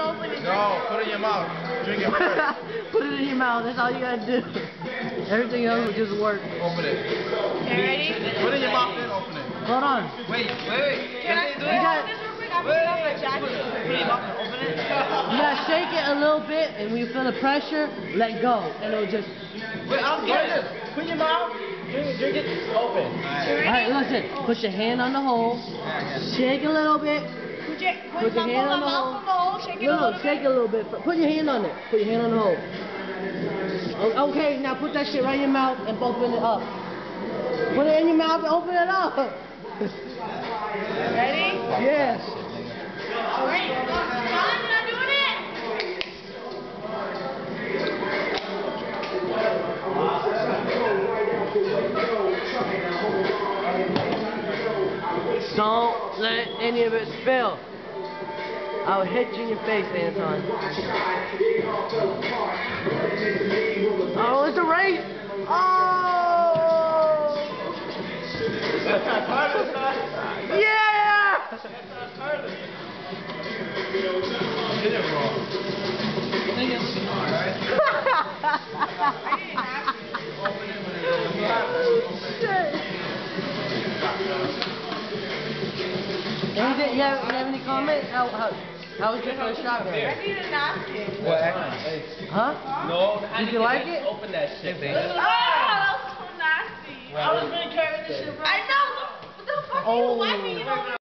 open it. No, put it in your mouth. Drink it first. Put it in your mouth. That's all you gotta do. Everything else will just work. Open it. Okay, ready? Put it in your mouth, then open it. Hold on. Wait, wait, wait. Can I You can I got- open this real quick? I'm gonna off my jacket. Put it in your mouth and open it. You gotta shake it a little bit, and when you feel the pressure, let go, and it'll just. Wait, I'm getting this. Put in your mouth. Drink it, drink it. Open. All right, listen. Put your hand on the hole. Shake a little bit. Put your, Put put your hand on the hole. Shake it a No, little no, bit. shake it a little bit. Put your hand on it. Put your hand on the hole. Okay, now put that shit right in your mouth and open it up. Put it in your mouth and open it up. Ready? Yes. Ready? John, you're not doing it? Don't let any of it spill. I will hit you in your face, Anton. Oh, it's a race. Oh! Yeah! Hit it wrong. Shit. Anything, you have, you have any comments? How, how, how was your first shot, man? I need a napkin. What? Huh? No, Did you like it? Open that shit, baby. Ah! Oh, that was so nasty. I was gonna carry this shit, I know. What the fuck are you Oh. wiping it on